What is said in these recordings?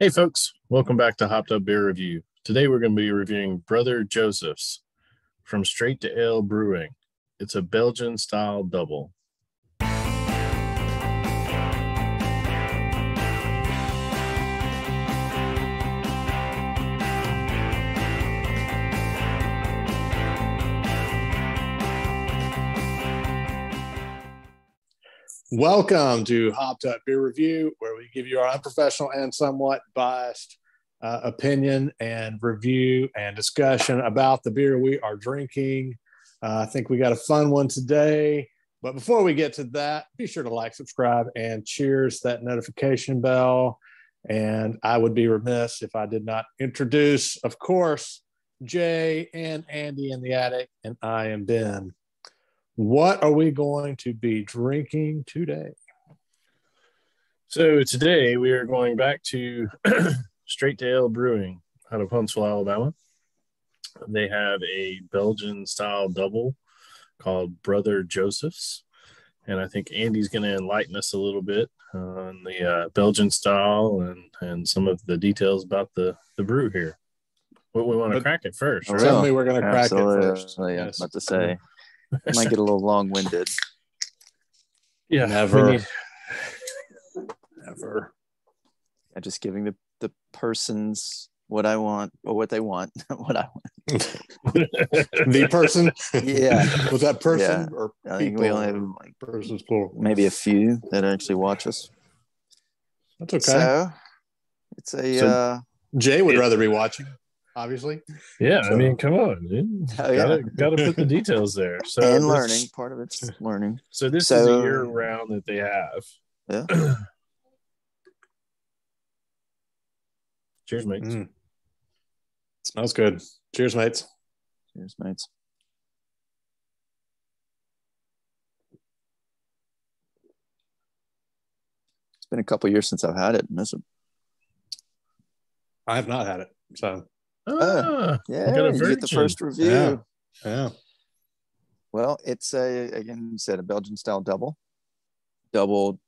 Hey, folks, welcome back to Hopped Up Beer Review. Today we're going to be reviewing Brother Joseph's from Straight to Ale Brewing. It's a Belgian style double. Welcome to Hopped Up Beer Review, where we give you our unprofessional and somewhat biased uh, opinion and review and discussion about the beer we are drinking. Uh, I think we got a fun one today. But before we get to that, be sure to like, subscribe, and cheers that notification bell. And I would be remiss if I did not introduce, of course, Jay and Andy in the attic, and I am Ben. What are we going to be drinking today? So today we are going back to Straight to Ale Brewing out of Huntsville, Alabama. They have a Belgian style double called Brother Joseph's. And I think Andy's going to enlighten us a little bit on the uh, Belgian style and, and some of the details about the, the brew here. What we want to crack it first. Right? Tell me we're going to crack it first. Yeah, I was Yes. about to say. Might get a little long winded. Yeah, Never. need- Never. I'm just giving the, the persons what I want or what they want. what I want. the person? Yeah. Was that person Yeah. or I think people? we only have like Persons plural. maybe a few that actually watch us. That's okay. So it's a So- uh Jay would Yeah. rather be watching, obviously. yeah, I mean, come on, dude. Oh, yeah. gotta, gotta put the details there. So and learning. Part of it's learning. So this is a year round that they have. Yeah. Cheers, mates. Mm. Smells good. Cheers, mates. Cheers, mates. It's been a couple years since I've had it. And this is, I have not had it. So, Ah, yeah, you get the first review. Yeah. yeah. Well, it's a again you said a Belgian style double. Double,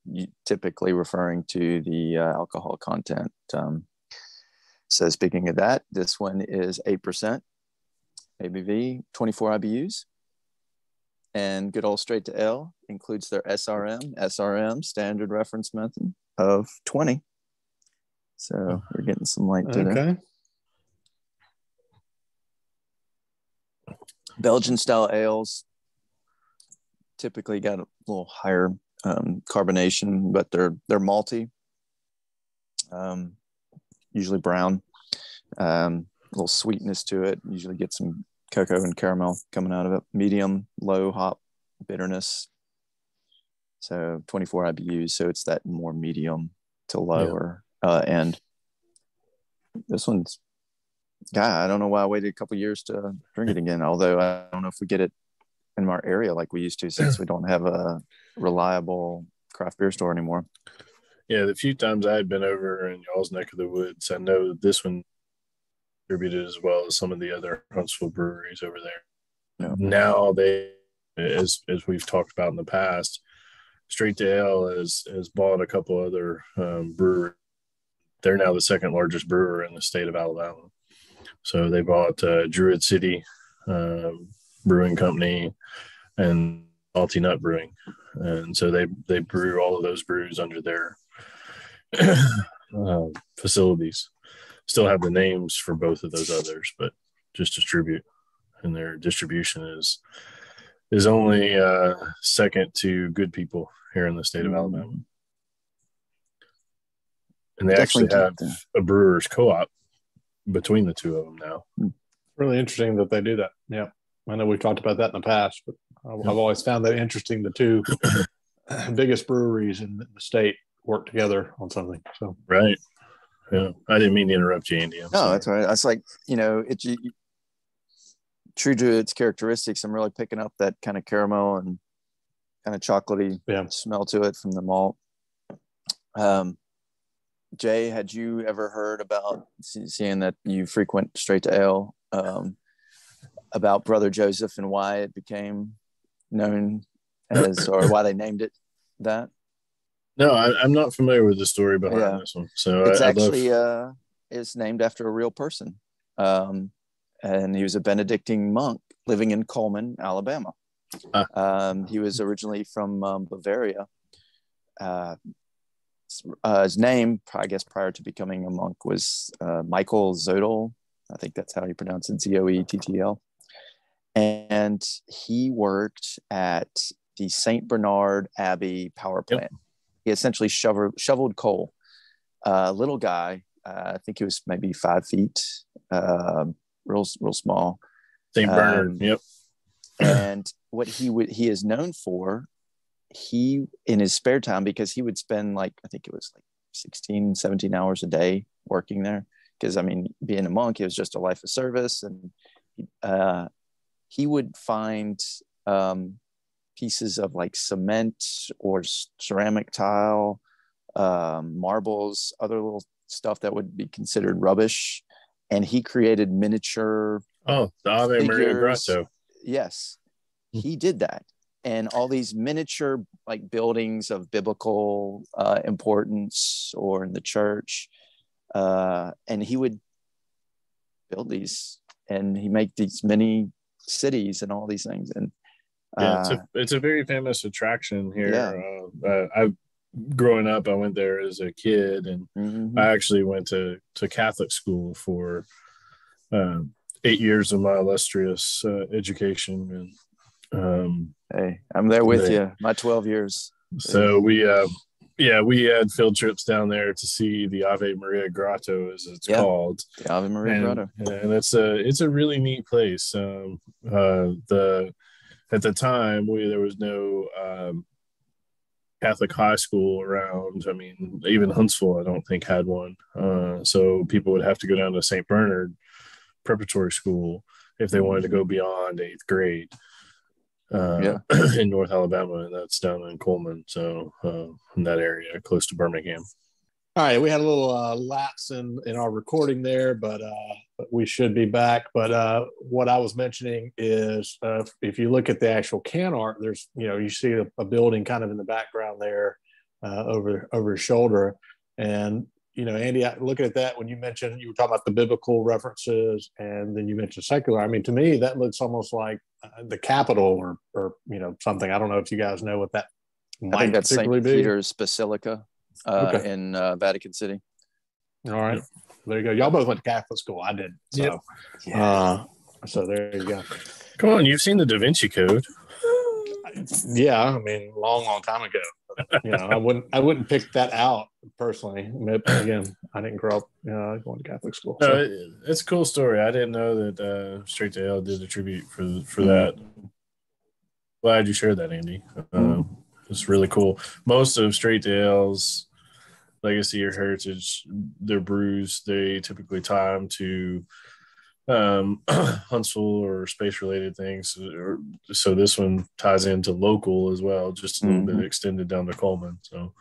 typically referring to the uh, alcohol content. Um, so speaking of that, this one is eight percent ABV, twenty four IBUs, and good old straight to Ale includes their SRM, SRM standard reference method of twenty. So we're getting some light to there. Okay. Belgian style ales typically got a little higher um, carbonation, but they're they're malty, um, usually brown. Um, a little sweetness to it. Usually get some cocoa and caramel coming out of it. Medium, low hop bitterness. So 24 IBUs. So it's that more medium to lower uh, end. This one's yeah, I don't know why I waited a couple years to drink it again. Although I don't know if we get it in our area like we used to, since we don't have a reliable craft beer store anymore. Yeah, the few times I had been over in y'all's neck of the woods, I know this one distributed as well as some of the other Huntsville breweries over there. Yeah. Now they, as as we've talked about in the past, Straight to Ale has has bought a couple other um, breweries. They're now the second largest brewer in the state of Alabama. So they bought uh, Druid City um, Brewing Company and Salty Nut Brewing, and so they they brew all of those brews under their uh, facilities. Still have the names for both of those others, but just distribute, and their distribution is is only uh, second to Good People here in the state of Alabama. And they actually have a brewers co-op between the two of them now. Really interesting that they do that. Yeah. I know we've talked about that in the past, but I've I've always found that interesting. The two biggest breweries in the state work together on something. So, Right. Yeah. I didn't mean to interrupt you, Andy. I'm No, sorry. that's right. That's like you know, it you, you- true to its characteristics. I'm really picking up that kind of caramel and kind of chocolatey Yeah. smell to it from the malt. Um, Jay, had you ever heard about seeing that you frequent straight to ale um, about Brother Joseph and why it became known as, or why they named it that? No, I, am not familiar with the story behind Yeah. this one. So it's I, I'd love- actually uh, is named after a real person, um, and he was a Benedictine monk living in Cullman, Alabama. Ah. Um, he was originally from um, Bavaria. Uh, uh, his name, I guess, prior to becoming a monk, was uh, Michael Zoettl. I think that's how you pronounce it, Z O E T T L. And he worked at the Saint Bernard Abbey power Yep. plant. He essentially shoveled, shoveled coal. Uh, little guy, uh, I think he was maybe five feet, uh, real real small. St. Bernard. um, yep. and what he would he is known for he in his spare time because he would spend like i think it was like 16 17 hours a day working there because i mean being a monk it was just a life of service and uh, he would find um, pieces of like cement or ceramic tile um, marbles other little stuff that would be considered rubbish and he created miniature Oh, the Ave Maria figures. Grotto. yes Hmm. he did that and all these miniature like buildings of biblical uh, importance or in the church uh, and he would build these and he make these mini cities and all these things and Yeah, it's uh, a it's a very famous attraction here. Yeah. Uh, uh, I growing up, I went there as a kid, and mhm. I actually went to to Catholic school for um, eight years of my illustrious uh, education, and um, hey i'm there with They- you my 12 years so we uh, yeah we had field trips down there to see the Ave Maria Grotto, as it's Yeah. called. the ave maria and, grotto and it's a it's a really neat place. Um, uh, the at the time we there was no um, Catholic high school around. I mean, even Huntsville, I don't think had one. Uh, so people would have to go down to St. Bernard Preparatory School if they wanted to go beyond eighth grade. Uh, Yeah. in North Alabama, and that's down in Cullman, so uh, in that area, close to Birmingham. All right, we had a little uh, lapse in in our recording there, but uh, but we should be back. But uh, what I was mentioning is, uh, if you look at the actual can art, there's you know you see a, a building kind of in the background there, uh, over over his shoulder, and you know Andy, I- looking at that when you mentioned you were talking about the biblical references, and then you mentioned secular. I mean, to me that looks almost like uh, the Capitol or or you know something. I don't know if you guys know what that i think that's st particularly be. peter's basilica uh, Okay. in uh, vatican city All right. There you go. Y'all both went to Catholic school. I did. So, Yep. uh, so there you go. Come on, you've seen the Da Vinci Code. Yeah, I mean, long, long time ago. You know, I wouldn't, I wouldn't pick that out personally. But again, I didn't grow up You uh, going to Catholic school. No, So, it, it's a cool story. I didn't know that uh, Straight to Ale did a tribute for for that. Glad you shared that, Andy. Um, it's really cool. Most of Straight to Ale's legacy or heritage, their brews, they typically tie them to um, Huntsville or space related things. Or, so this one ties into local as well, just a little Mhm. bit extended down to Cullman. So,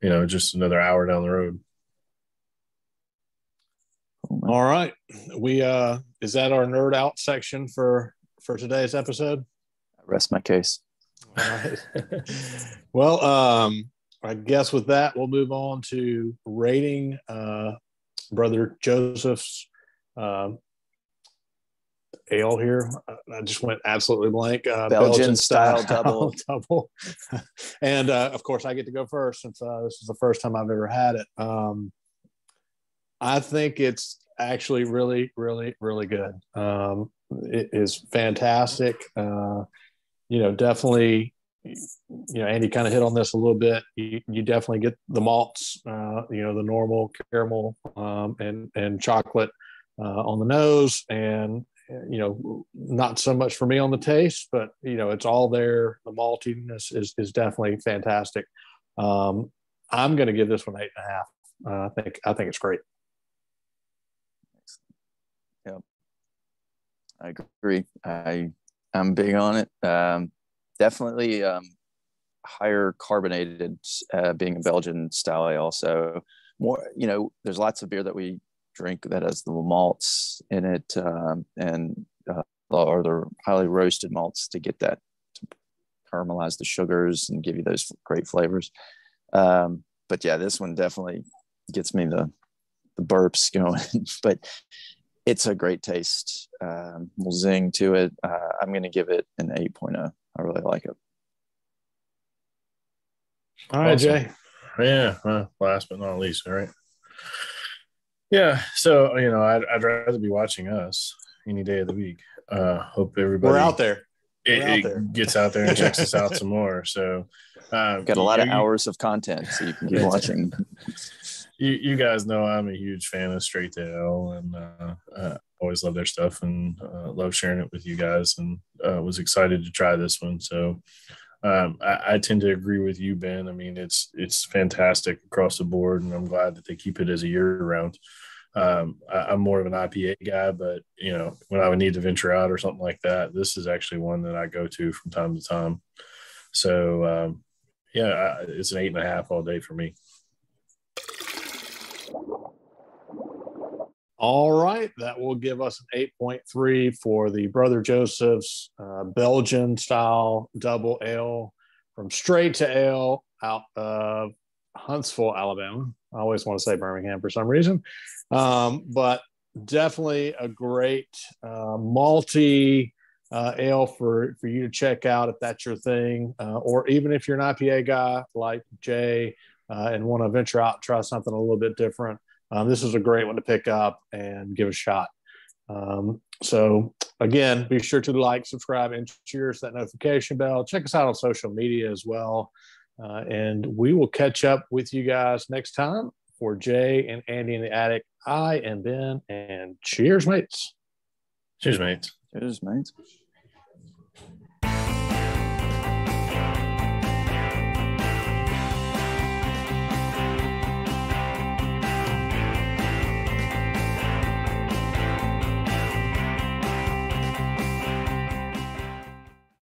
you know, just another hour down the road. all right, we uh, is that our nerd out section for for today's episode? I rest my case All right. well, um, I guess with that, we'll move on to rating uh, Brother Joseph's um, ale here. I- just went absolutely blank. Uh, Belgian style double. double. and uh, of course, I get to go first since uh, this is the first time I've ever had it. Um, I think it's actually really, really, really good. Um, it is fantastic. Uh, you know, definitely, you know, Andy kind of hit on this a little bit. You, you definitely get the malts, uh, you know, the normal caramel um, and and chocolate uh, on the nose, and you know, not so much for me on the taste, but you know, it's all there. The maltiness is is definitely fantastic. Um, I'm going to give this one eight and a half. Uh, I think I think it's great. Yeah, I agree. I I'm big on it. Um, definitely um, higher carbonated, uh, being a Belgian style ale. So more, you know, there's lots of beer that we drink that has the malts in it, um, and uh, or the highly roasted malts to get that to caramelize the sugars and give you those great flavors. Um, but yeah, this one definitely gets me the the burps going. but it's a great taste. Um, little zing to it. Uh, I'm going to give it an 8.0. I really like it. All right, awesome. Jay. Yeah. Well, last but not least, all right. Yeah. So, you know, I'd, I'd rather be watching us any day of the week. Uh, hope everybody. We're out there. It, out there. it, gets out there and checks us out some more. So, um, got a lot you, of hours of content, so you can keep watching. You, you guys know I'm a huge fan of Straight to Ale, and uh, uh, always love their stuff and uh, love sharing it with you guys. And uh, was excited to try this one. So, um, I, I, tend to agree with you, Ben. I mean, it's it's fantastic across the board, and I'm glad that they keep it as a year round. Um, I, am more of an IPA guy, but you know, when I would need to venture out or something like that, this is actually one that I go to from time to time. So, um, yeah, I, it's an eight and a half all day for me. All right, that will give us an 8.3 for the Brother Joseph's uh, Belgian style double ale from straight to ale out of Huntsville, Alabama. I always want to say Birmingham for some reason, um, but definitely a great uh, malty uh, ale for for you to check out if that's your thing, uh, or even if you're an IPA guy like Jay uh, and want to venture out and try something a little bit different um, this is a great one to pick up and give a shot. Um, so again, be sure to like, subscribe, and cheers that notification bell. Check us out on social media as well. Uh, and we will catch up with you guys next time for Jay and Andy in the attic. I am Ben, and cheers, mates. Cheers, mates. Cheers, mates.